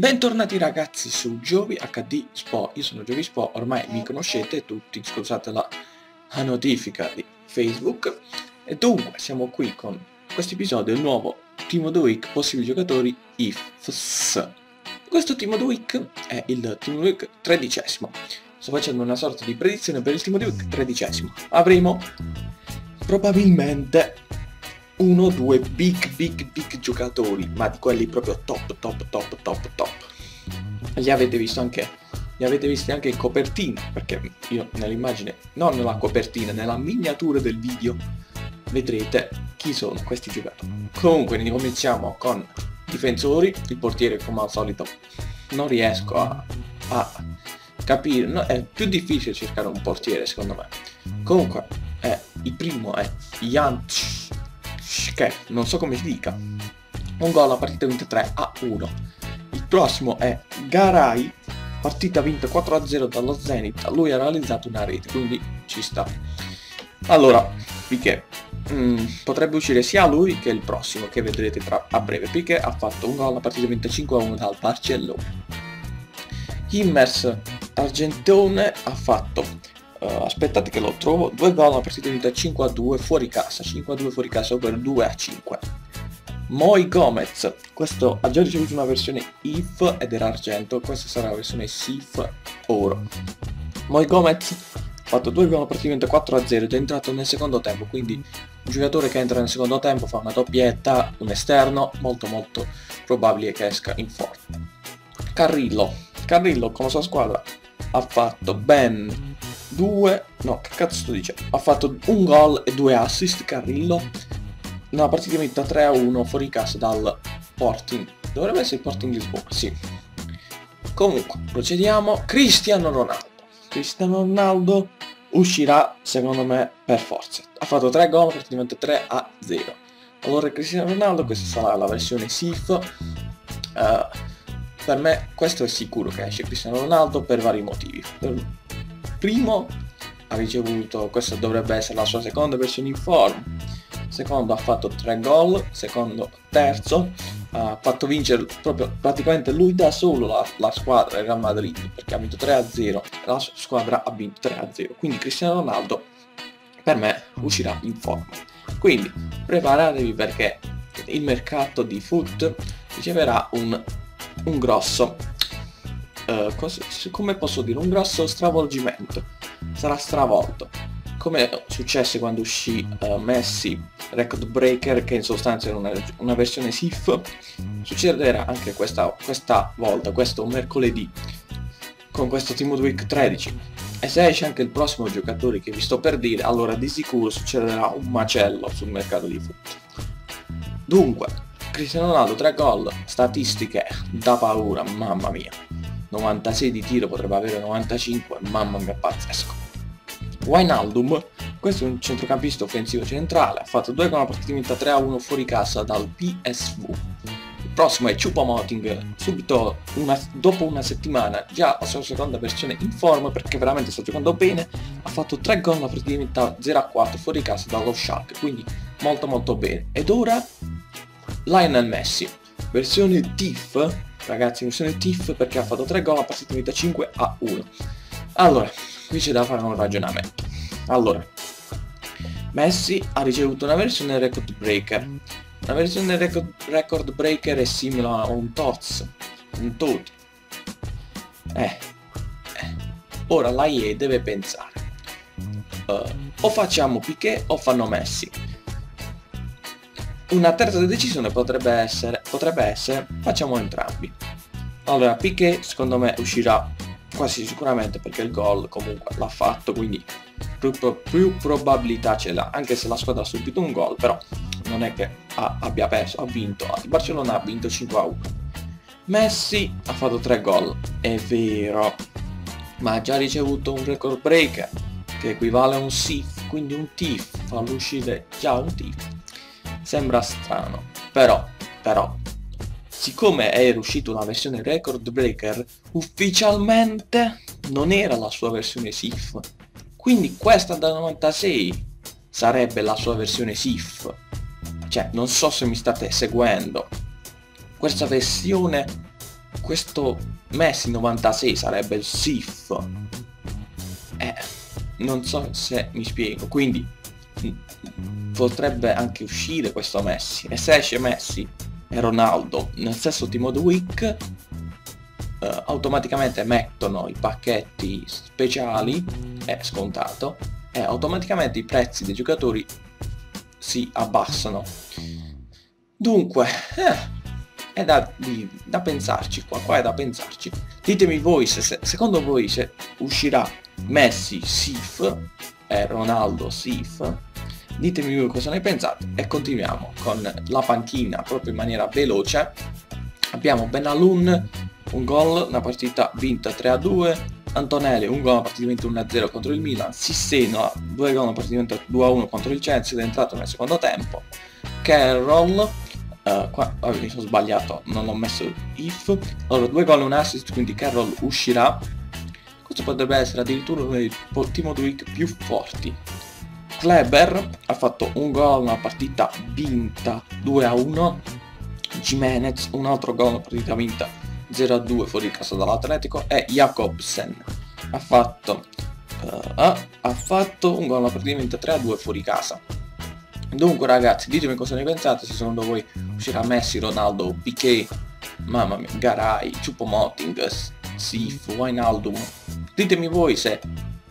Bentornati ragazzi su Giovi HD Spo, io sono Giovi Spo, ormai mi conoscete tutti, scusate la, la notifica di Facebook. E dunque siamo qui con questo episodio, il nuovo Team of the Week, possibili giocatori IFS. Questo Team of the Week è il Team of the Week tredicesimo. Sto facendo una sorta di predizione per il Team of the Week tredicesimo. Avremo probabilmente uno o due big big big giocatori, ma di quelli proprio top top top top top. Li avete visto anche, li avete visti anche in copertina, perché io nell'immagine, non nella copertina, nella miniatura del video, vedrete chi sono questi giocatori. Comunque cominciamo con difensori, il portiere come al solito non riesco a, a capire, no, è più difficile cercare un portiere secondo me. Comunque, è, il primo è Jan che non so come si dica. Un gol a partita 23 a 1. Il prossimo è Garay, partita vinta 4-0 dallo Zenit. Lui ha realizzato una rete, quindi ci sta. Allora, Piquet. Mm, potrebbe uscire sia lui che il prossimo che vedrete tra, a breve. Piquet ha fatto un gol a partita 25 a 1 dal Barcellona. Himmers Argentone ha fatto uh, aspettate che lo trovo, due gol a partita vinta 5 a 2 fuori casa, 5 a 2 fuori casa over 2 a 5. Moi Gomez, questo ha già ricevuto una versione IF ed era argento, questa sarà la versione SIF oro. Moi Gomez ha fatto due gol a partita vinta 4 a 0 ed è entrato nel secondo tempo, quindi un giocatore che entra nel secondo tempo fa una doppietta, un esterno, molto molto probabile che esca in forma. Carrillo, Carrillo con la sua squadra ha fatto ben due, no, che cazzo sto dicendo? Ha fatto un gol e due assist Carrillo. Una partita vinta 3 a 1 fuori casa dal Porting. Dovrebbe essere il Porting Lisbona, sì. Comunque, procediamo. Cristiano Ronaldo. Cristiano Ronaldo uscirà, secondo me, per forza. Ha fatto 3 gol, praticamente 3 a 0. Allora Cristiano Ronaldo, questa sarà la versione SIF. Uh, per me questo è sicuro che esce Cristiano Ronaldo per vari motivi primo ha ricevuto, questa dovrebbe essere la sua seconda versione in forma, secondo ha fatto 3 gol, secondo terzo ha fatto vincere proprio praticamente lui da solo la, la squadra del Real Madrid perché ha vinto 3 a 0 la squadra ha vinto 3 a 0 quindi Cristiano Ronaldo per me uscirà in forma. Quindi preparatevi perché il mercato di foot riceverà un, un grosso uh, come posso dire, un grosso stravolgimento. Sarà stravolto. Come successe quando uscì uh, Messi Record Breaker, che in sostanza era una, una versione SIF, succederà anche questa, questa volta, questo mercoledì, con questo Team Week 13. E se esce anche il prossimo giocatore che vi sto per dire, allora di sicuro succederà un macello sul mercato di foot. Dunque, Cristiano Ronaldo 3 gol, statistiche da paura, mamma mia. 96 di tiro, potrebbe avere 95, mamma mia pazzesco. Wijnaldum, questo è un centrocampista offensivo centrale, ha fatto 2 con la partita vinta 3 a 1 fuori casa dal PSV. Il prossimo è Chupomoting, subito una, dopo una settimana, già la sua seconda versione in forma perché veramente sta giocando bene, ha fatto 3 gol la partita vinta 0 a 4 fuori casa dallo Schalke, quindi molto molto bene. Ed ora Lionel Messi, versione TIF, ragazzi versione TIF perché ha fatto 3 gol a partita vinta 5 a 1 allora qui c'è da fare un ragionamento. Allora Messi ha ricevuto una versione record breaker. Una versione record, record breaker è simile a un TOTS un TOT eh, eh. ora la IE deve pensare. Uh, o facciamo Piquet o fanno Messi una terza decisione potrebbe essere, potrebbe essere facciamo entrambi. Allora, Piquet secondo me uscirà quasi sicuramente perché il gol comunque l'ha fatto, quindi più, più, probabilità ce l'ha, anche se la squadra ha subito un gol, però non è che ha, abbia perso, ha vinto. Il Barcellona ha vinto 5 a 1. Messi ha fatto 3 gol, è vero, ma ha già ricevuto un record breaker che equivale a un SIF, quindi un TIF, farlo uscire già un TIF Sembra strano, però, però, siccome era uscita una versione record breaker, ufficialmente non era la sua versione SIF. Quindi questa da 96 sarebbe la sua versione SIF. Cioè, non so se mi state seguendo. Questa versione questo Messi 96 sarebbe il SIF. Eh, non so se mi spiego, quindi potrebbe anche uscire questo Messi. E se esce Messi e Ronaldo nel stesso Team the Week, eh, automaticamente mettono i pacchetti speciali, è scontato, e automaticamente i prezzi dei giocatori si abbassano. Dunque, eh, è da, di, da, pensarci qua, qua è da pensarci. Ditemi voi se, se secondo voi se uscirà Messi Sif e Ronaldo Sif. Ditemi voi cosa ne pensate e continuiamo con la panchina proprio in maniera veloce. Abbiamo Benalun, un gol, una partita vinta 3-2, Antonelli un gol, una partita vinta 1-0 contro il Milan, Sisseno due gol, una partita vinta 2-1 contro il Chelsea ed è entrato nel secondo tempo, Carroll Uh, qua oh, mi sono sbagliato, non ho messo if. Allora, due gol e un assist, quindi Carroll uscirà. Questo potrebbe essere addirittura uno dei Team Week più forti. Kleber ha fatto un gol, una partita vinta 2 a 1. Jimenez, un altro gol, una partita vinta 0 a 2 fuori casa dall'Atletico. E Jacobsen ha fatto, uh, ha fatto un gol, una partita vinta 3 a 2 fuori casa. Dunque ragazzi, ditemi cosa ne pensate, se secondo voi uscirà Messi, Ronaldo, Piquet, mamma mia, Garay, Choupo-Moting, Sif, Wijnaldum. Ditemi voi se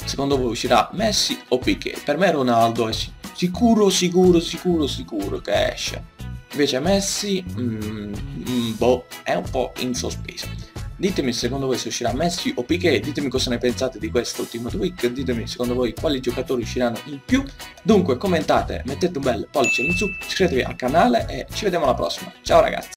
secondo voi uscirà Messi o Piquet. Per me Ronaldo è sicuro, sicuro, sicuro, sicuro che esce. Invece Messi, mm, mm, boh, è un po' in sospeso. Ditemi secondo voi se uscirà Messi o Piquet, ditemi cosa ne pensate di questo Ultimate Week, ditemi secondo voi quali giocatori usciranno in più. Dunque commentate, mettete un bel pollice in su, iscrivetevi al canale e ci vediamo alla prossima. Ciao ragazzi!